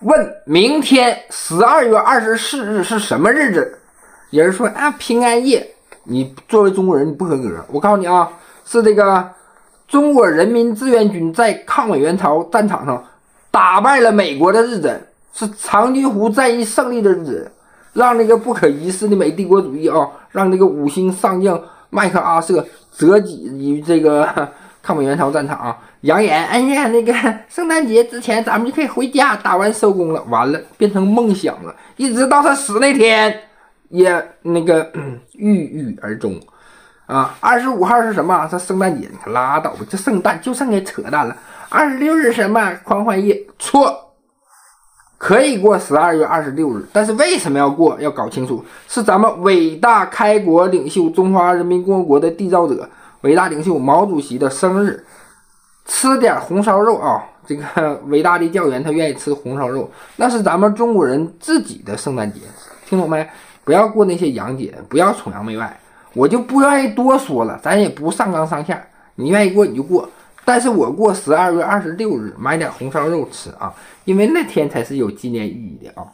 问明天十二月二十四日是什么日子？有人说啊，平安夜。你作为中国人，你不合格。我告诉你啊，是这个中国人民志愿军在抗美援朝战场上打败了美国的日子，是长津湖战役胜利的日子，让那个不可一世的美帝国主义啊，让那个五星上将麦克阿瑟折戟于这个抗美援朝战场啊，扬言：“哎呀，那个 圣诞节之前咱们就可以回家，打完收工了。”完了，变成梦想了，一直到他死那天。也那个 郁郁而终，啊，二十五号是什么？这圣诞节，你可拉倒吧！这圣诞就剩下扯淡了。二十六日什么？狂欢夜？错，可以过十二月二十六日，但是为什么要过？要搞清楚，是咱们伟大开国领袖、中华人民共和国的缔造者、伟大领袖毛主席的生日，吃点红烧肉啊！这个伟大的教员他愿意吃红烧肉，那是咱们中国人自己的圣诞节，听懂没？不要过那些洋节，不要崇洋媚外，我就不愿意多说了，咱也不上纲上线。你愿意过你就过，但是我过十二月二十六日买点红烧肉吃啊，因为那天才是有纪念意义的啊。